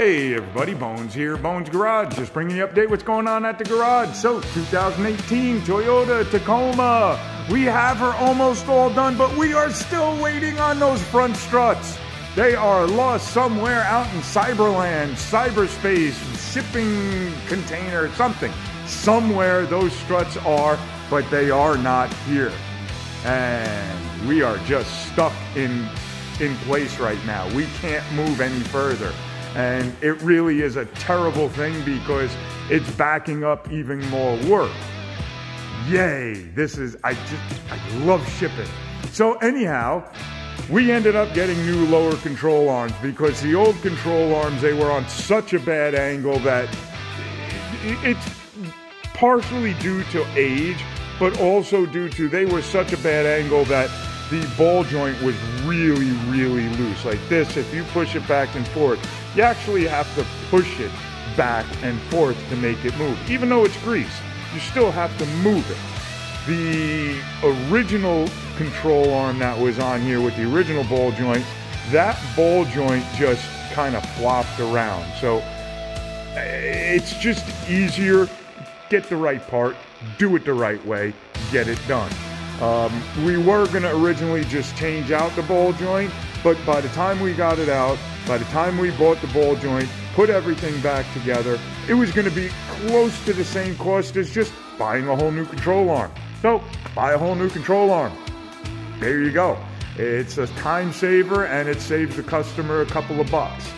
Hey everybody, Bonez here, Bonez Garage. Just bringing you update what's going on at the garage. So, 2018 Toyota Tacoma. We have her almost all done, but we are still waiting on those front struts. They are lost somewhere out in cyberland, cyberspace, shipping container, something. Somewhere those struts are, but they are not here. And we are just stuck in in place right now. We can't move any further. And it really is a terrible thing because it's backing up even more work. Yay, this is, I just, I love shipping. So anyhow, we ended up getting new lower control arms because the old control arms, they were on such a bad angle that it's partially due to age, but also due to they were such a bad angle that the ball joint was really, really loose. Like this, if you push it back and forth, you actually have to push it back and forth to make it move. Even though it's grease, you still have to move it. The original control arm that was on here with the original ball joint, that ball joint just kind of flopped around. So eh, it's just easier, get the right part, do it the right way, get it done. Um, we were going to originally just change out the ball joint, but by the time we got it out, by the time we bought the ball joint, put everything back together, it was going to be close to the same cost as just buying a whole new control arm. So, buy a whole new control arm. There you go. It's a time saver and it saves the customer a couple of bucks.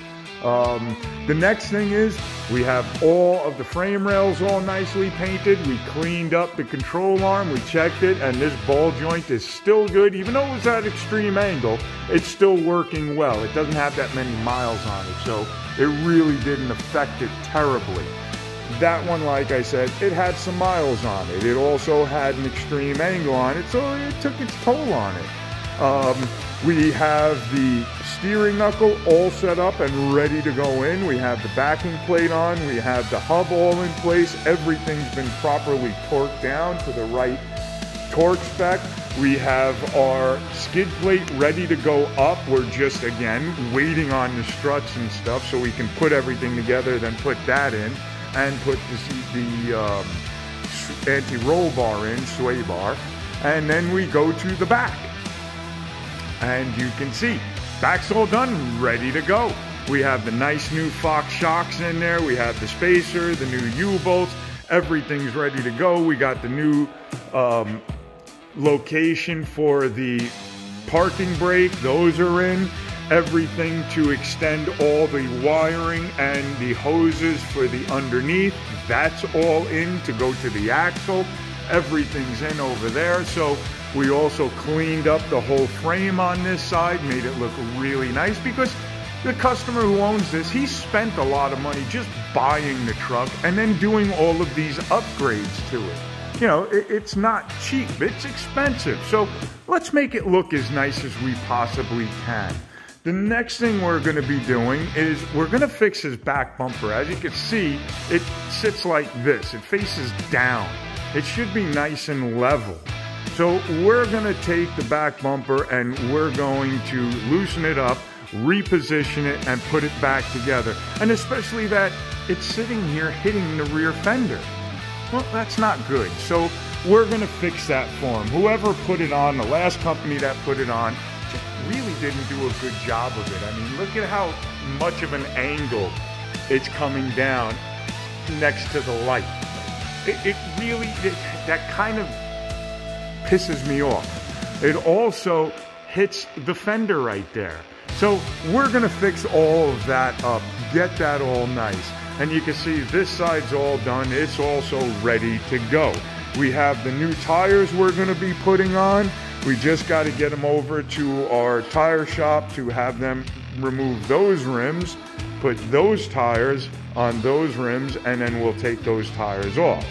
Um, the next thing is we have all of the frame rails all nicely painted. We cleaned up the control arm, we checked it, and this ball joint is still good. Even though it was at extreme angle, it's still working well. It doesn't have that many miles on it, so it really didn't affect it terribly. That one, like I said, it had some miles on it. It also had an extreme angle on it, so it took its toll on it. Um, we have the steering knuckle all set up and ready to go in. We have the backing plate on. We have the hub all in place. Everything's been properly torqued down to the right torque spec. We have our skid plate ready to go up. We're just, again, waiting on the struts and stuff so we can put everything together, then put that in and put the, the um, anti-roll bar in, sway bar. And then we go to the back. And you can see, back's all done, ready to go. We have the nice new Fox shocks in there. We have the spacer, the new U-bolts. Everything's ready to go. We got the new um, location for the parking brake. Those are in. Everything to extend all the wiring and the hoses for the underneath. That's all in to go to the axle. Everything's in over there. So we also cleaned up the whole frame on this side, made it look really nice because the customer who owns this, he spent a lot of money just buying the truck and then doing all of these upgrades to it. You know, it, it's not cheap, it's expensive. So let's make it look as nice as we possibly can. The next thing we're going to be doing is we're going to fix his back bumper. As you can see, it sits like this. It faces down. It should be nice and level. So we're going to take the back bumper and we're going to loosen it up, reposition it, and put it back together. And especially that it's sitting here hitting the rear fender. Well, that's not good. So we're going to fix that for him. Whoever put it on, the last company that put it on, really didn't do a good job of it. I mean, look at how much of an angle it's coming down next to the light. It, it really, it, that kind of pisses me off. It also hits the fender right there. So we're gonna fix all of that up, get that all nice. And you can see this side's all done. It's also ready to go. We have the new tires we're gonna be putting on. We just gotta get them over to our tire shop to have them remove those rims, put those tires on those rims, and then we'll take those tires off.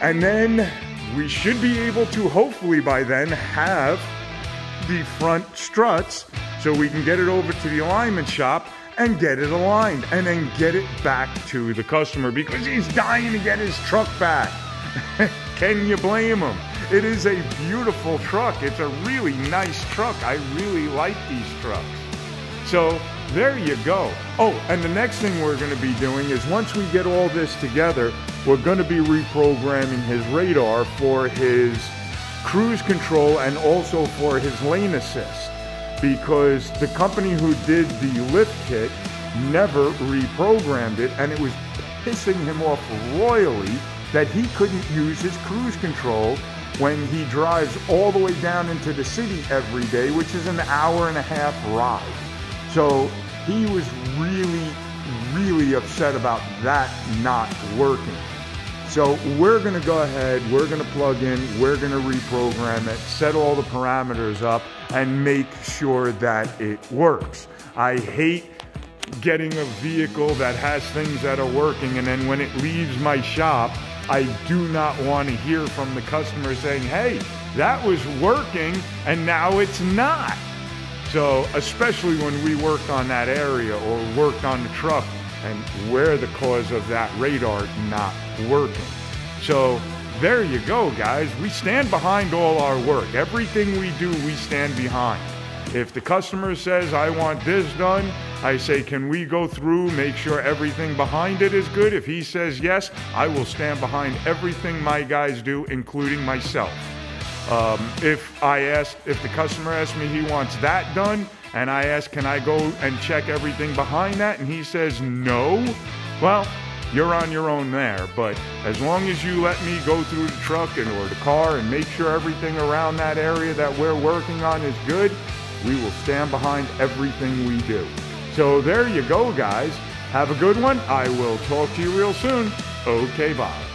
And then we should be able to hopefully by then have the front struts so we can get it over to the alignment shop and get it aligned and then get it back to the customer because he's dying to get his truck back. can you blame him? It is a beautiful truck. It's a really nice truck. I really like these trucks. So there you go. Oh, and the next thing we're going to be doing is once we get all this together, we're going to be reprogramming his radar for his cruise control and also for his lane assist because the company who did the lift kit never reprogrammed it and it was pissing him off royally that he couldn't use his cruise control when he drives all the way down into the city every day, which is an hour and a half ride. So he was really, really upset about that not working. So we're gonna go ahead, we're gonna plug in, we're gonna reprogram it, set all the parameters up, and make sure that it works. I hate getting a vehicle that has things that are working and then when it leaves my shop, I do not want to hear from the customer saying, hey, that was working and now it's not. So, especially when we worked on that area or worked on the truck and we're the cause of that radar not working. So, there you go, guys. We stand behind all our work. Everything we do, we stand behind. If the customer says, I want this done, I say, can we go through, make sure everything behind it is good? If he says yes, I will stand behind everything my guys do, including myself. Um, if I ask, if the customer asks me he wants that done, and I ask, can I go and check everything behind that? And he says no, well, you're on your own there. But as long as you let me go through the truck and or the car and make sure everything around that area that we're working on is good, we will stand behind everything we do. So there you go, guys. Have a good one. I will talk to you real soon. Okay, bye.